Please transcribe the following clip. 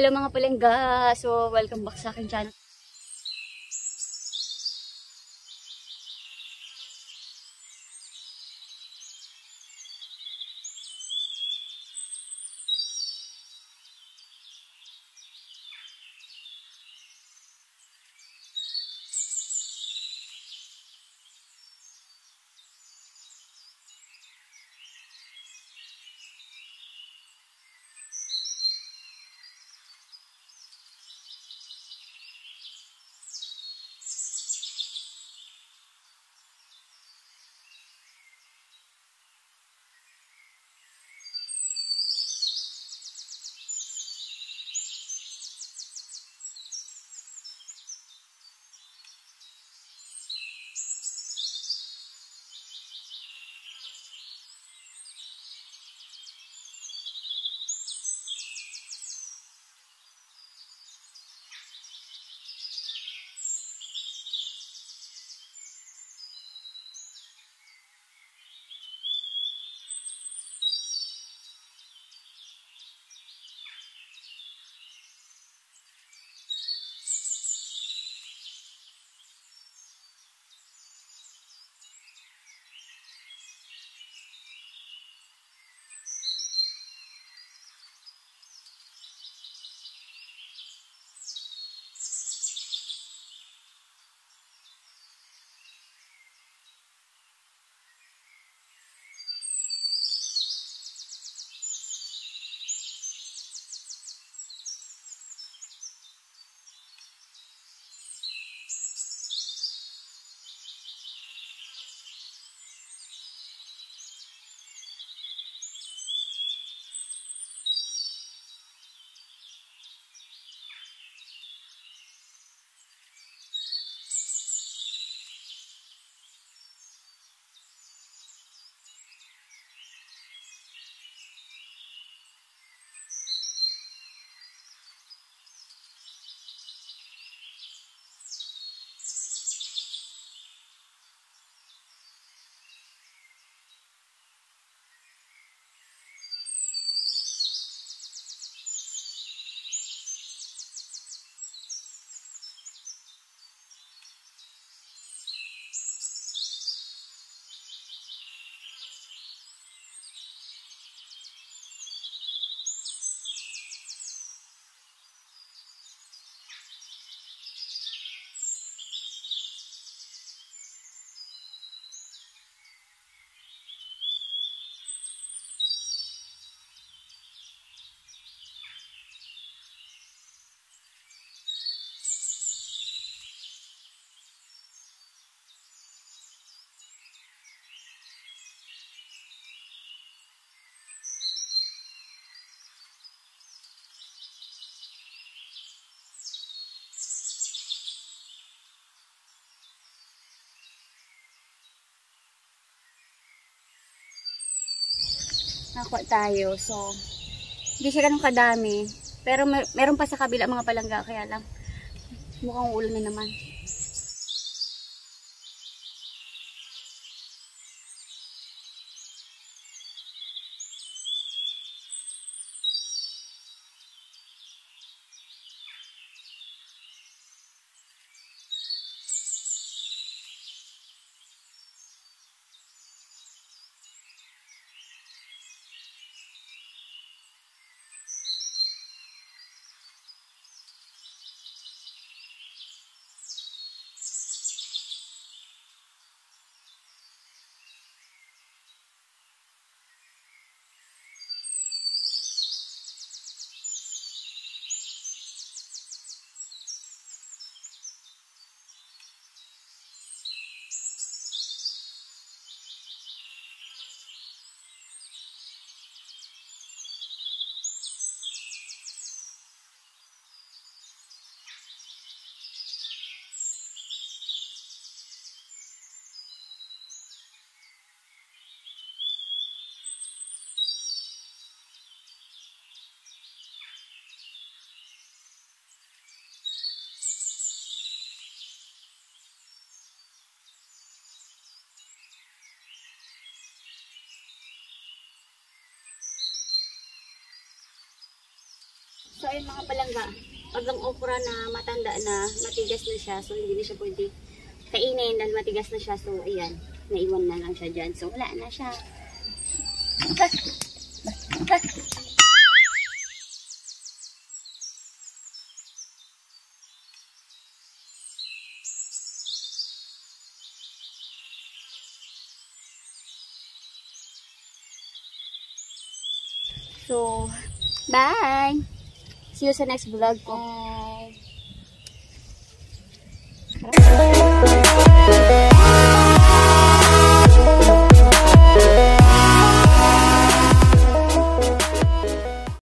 Hello mga palengga! So, welcome back sa akin channel. Nakuha tayo. So, hindi siya ganun kadami. Pero mer meron pa sa kabila mga palangga. Kaya lang, mukhang ulan na naman. Ayun mga palangga. Pag ang okra na matanda na, matigas na siya, so hindi na siya pwede kainin dahil matigas na siya. So, ayan, naiwan na lang siya dyan. So, wala na siya. So, bye! See you sa next vlog ko.